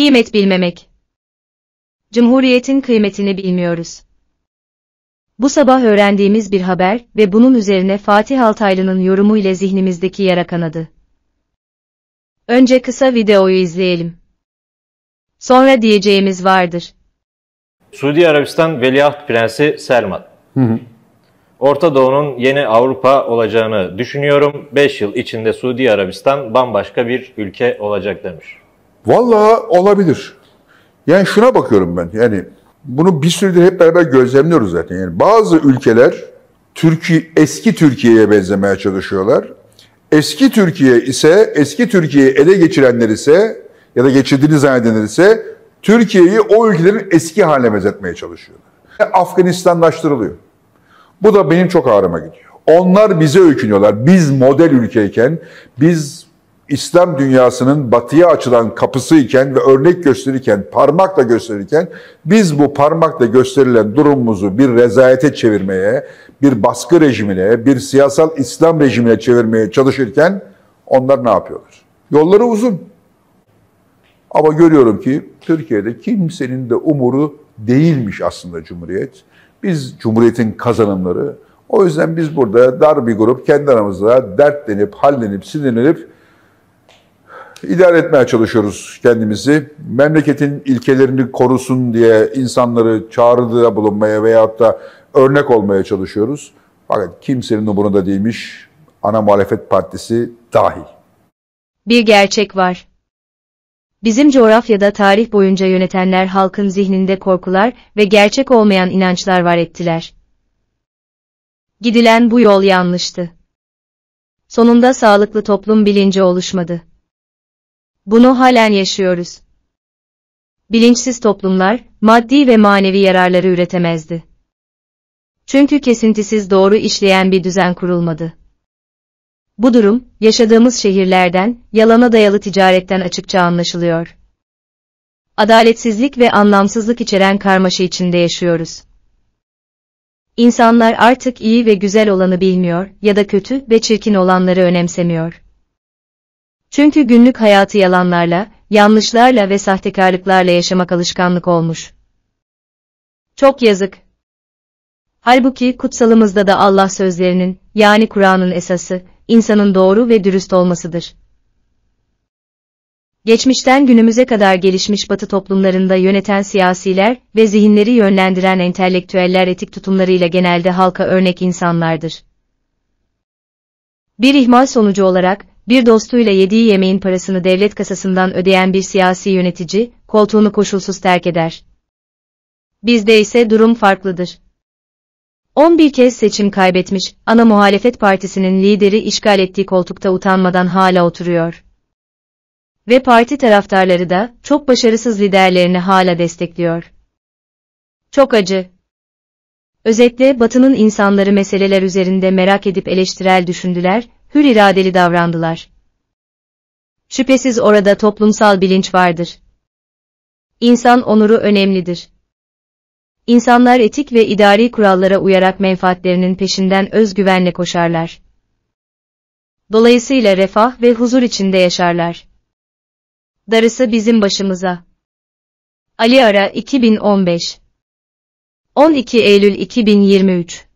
Kıymet bilmemek. Cumhuriyetin kıymetini bilmiyoruz. Bu sabah öğrendiğimiz bir haber ve bunun üzerine Fatih Altaylı'nın yorumu ile zihnimizdeki yara kanadı. Önce kısa videoyu izleyelim. Sonra diyeceğimiz vardır. Suudi Arabistan Veliaht Prensi Selman. Orta Doğu'nun yeni Avrupa olacağını düşünüyorum. 5 yıl içinde Suudi Arabistan bambaşka bir ülke olacak demiş. Vallahi olabilir. Yani şuna bakıyorum ben. Yani bunu bir süredir hep beraber gözlemliyoruz zaten. Yani bazı ülkeler Türkiye eski Türkiye'ye benzemeye çalışıyorlar. Eski Türkiye ise eski Türkiye'yi ele geçirenler ise ya da geçirdiğini zannedenler ise Türkiye'yi o ülkelerin eski haline benzetmeye çalışıyorlar. Afganistanlaştırılıyor. Bu da benim çok ağrıma gidiyor. Onlar bize öykünüyorlar. Biz model ülkeyken, biz İslam dünyasının batıya açılan kapısıyken ve örnek gösterirken, parmakla gösterirken biz bu parmakla gösterilen durumumuzu bir rezayete çevirmeye, bir baskı rejimine, bir siyasal İslam rejimine çevirmeye çalışırken onlar ne yapıyorlar? Yolları uzun. Ama görüyorum ki Türkiye'de kimsenin de umuru değilmiş aslında Cumhuriyet. Biz Cumhuriyet'in kazanımları. O yüzden biz burada dar bir grup kendi aramızda dertlenip, hallenip, sinirlenip idare etmeye çalışıyoruz kendimizi. Memleketin ilkelerini korusun diye insanları çağrıda bulunmaya veyahut da örnek olmaya çalışıyoruz. Fakat kimsenin umurunda değilmiş. Ana muhalefet partisi dahil. Bir gerçek var. Bizim coğrafyada tarih boyunca yönetenler halkın zihninde korkular ve gerçek olmayan inançlar var ettiler. Gidilen bu yol yanlıştı. Sonunda sağlıklı toplum bilinci oluşmadı. Bunu halen yaşıyoruz. Bilinçsiz toplumlar, maddi ve manevi yararları üretemezdi. Çünkü kesintisiz doğru işleyen bir düzen kurulmadı. Bu durum, yaşadığımız şehirlerden, yalana dayalı ticaretten açıkça anlaşılıyor. Adaletsizlik ve anlamsızlık içeren karmaşa içinde yaşıyoruz. İnsanlar artık iyi ve güzel olanı bilmiyor ya da kötü ve çirkin olanları önemsemiyor. Çünkü günlük hayatı yalanlarla, yanlışlarla ve sahtekarlıklarla yaşamak alışkanlık olmuş. Çok yazık. Halbuki kutsalımızda da Allah sözlerinin, yani Kur'an'ın esası, insanın doğru ve dürüst olmasıdır. Geçmişten günümüze kadar gelişmiş batı toplumlarında yöneten siyasiler ve zihinleri yönlendiren entelektüeller etik tutumlarıyla genelde halka örnek insanlardır. Bir ihmal sonucu olarak, bir dostuyla yediği yemeğin parasını devlet kasasından ödeyen bir siyasi yönetici, koltuğunu koşulsuz terk eder. Bizde ise durum farklıdır. 11 kez seçim kaybetmiş, ana muhalefet partisinin lideri işgal ettiği koltukta utanmadan hala oturuyor. Ve parti taraftarları da, çok başarısız liderlerini hala destekliyor. Çok acı. Özetle Batı'nın insanları meseleler üzerinde merak edip eleştirel düşündüler, hür iradeli davrandılar. Şüphesiz orada toplumsal bilinç vardır. İnsan onuru önemlidir. İnsanlar etik ve idari kurallara uyarak menfaatlerinin peşinden özgüvenle koşarlar. Dolayısıyla refah ve huzur içinde yaşarlar. Darısı bizim başımıza. Ali Ara 2015 12 Eylül 2023